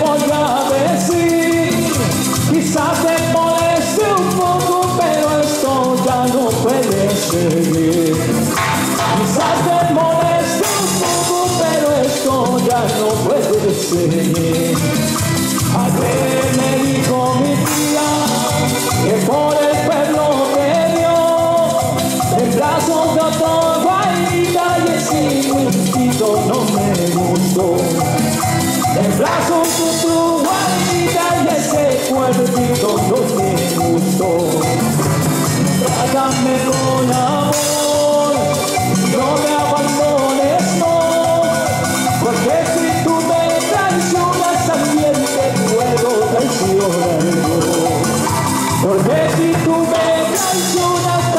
voy a decir. Quizás te moleste un poco, pero esto ya no puede seguir. Quizás te moleste un poco, pero esto ya no puede seguir. Adiós. Porque si tú me traicionas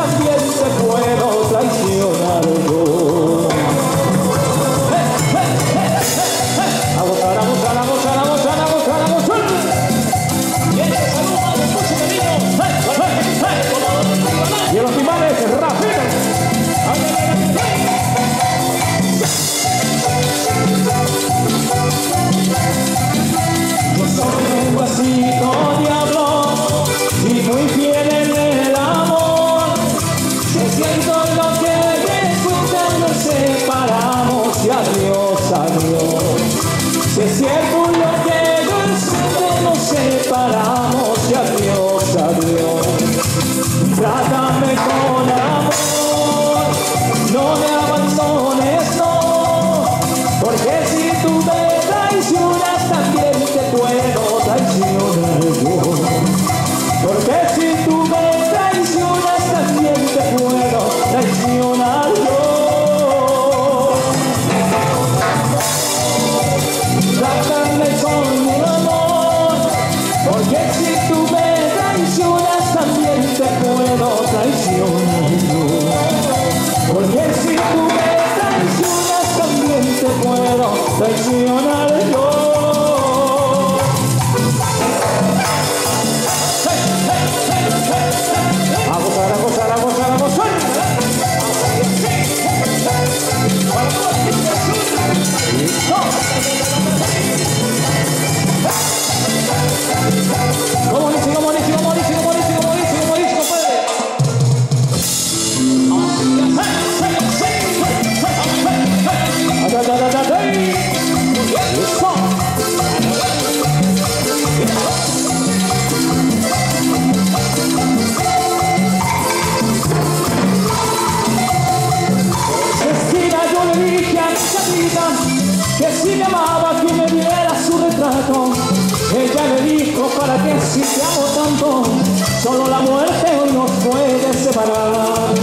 solo la muerte hoy nos puede separar.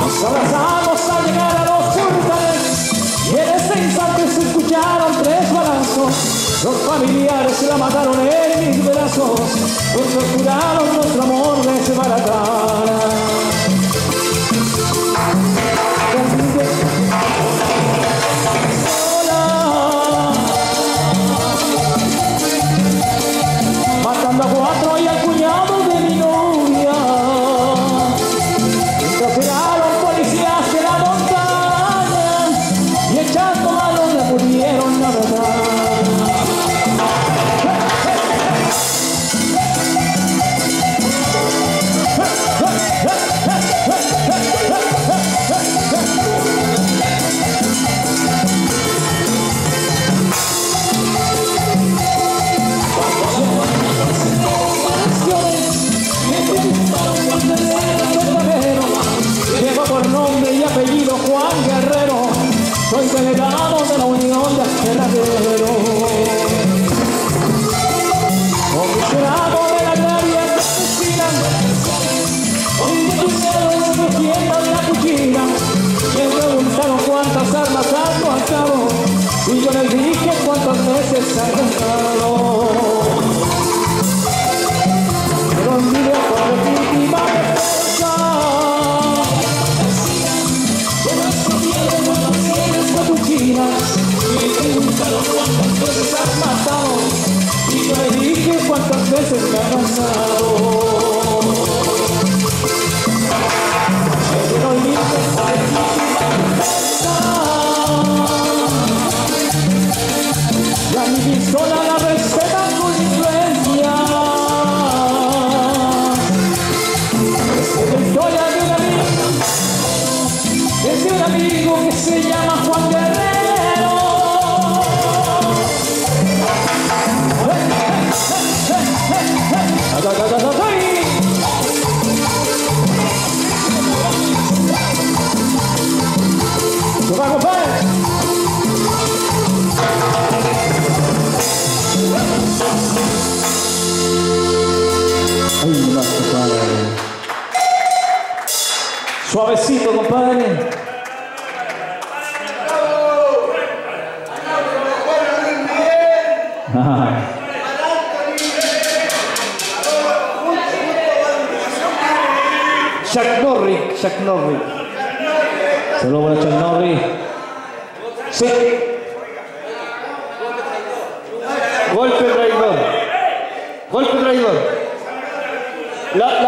Nos abrazamos al llegar a los portales y en ese instante se escucharon tres balazos. Los familiares se la mataron en mis brazos, nos torturaron nuestro amor de separar. merienda de la cuchilla. Me preguntaron cuántas armas han gastado y yo les dije cuántas veces han gastado. Pero mire por víctima de fuerza. Conozco bien de cuando la cuchilla y me preguntaron cuántas veces has matado y yo les dije cuántas veces me han gastado. si llama Juan Guerrero. Suavecito, compadre. Chuck Norris. Para Chuck Sí. Golpe traidor. Golpe traidor. La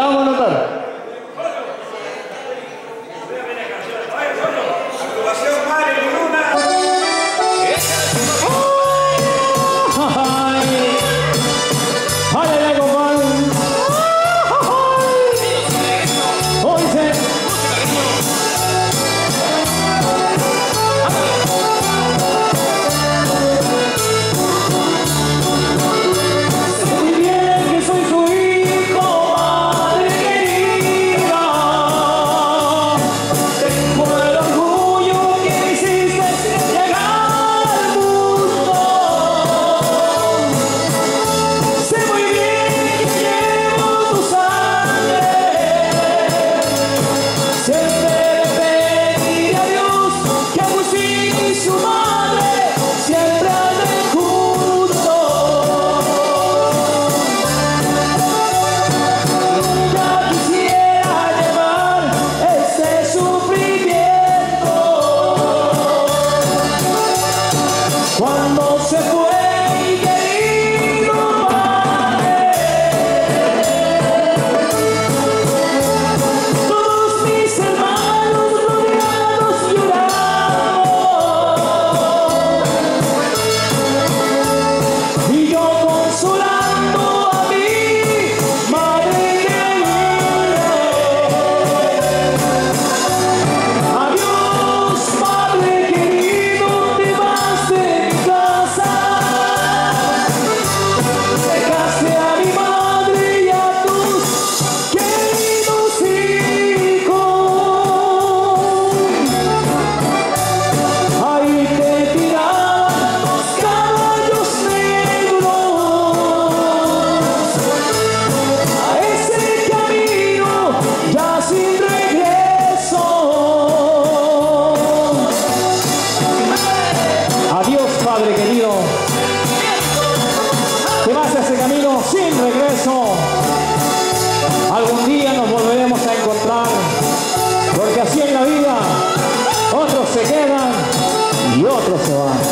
y otros se van.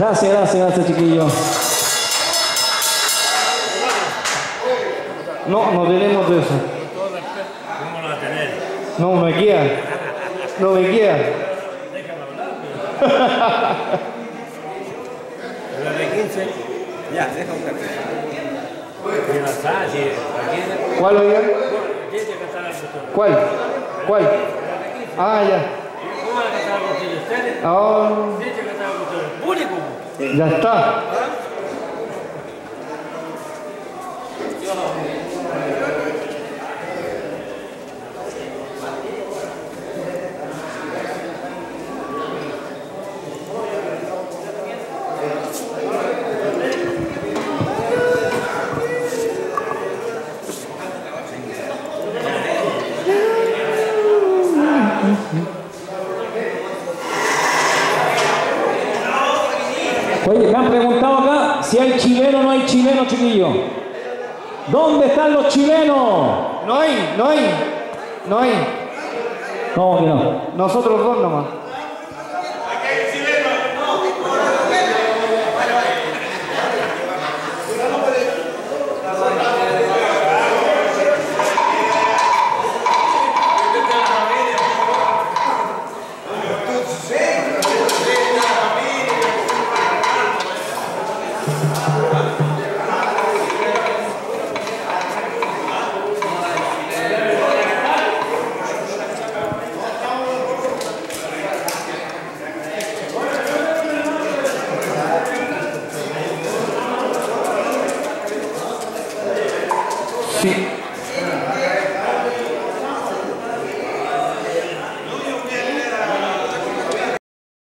Gracias, gracias, gracias, chiquillos. No, no tenemos de eso. ¿Cómo lo tener? No, me guía. No me guía. Déjame hablar. La de 15. Ya, deja un cartel. ¿Cuál oiga? ¿Cuál? ¿Cuál? Ah, ya. ¿Cómo la que ustedes? Ah. Ya está. Chiquillo. ¿Dónde están los chilenos? No hay, no hay. No hay. ¿Cómo que no? Nosotros dos nomás.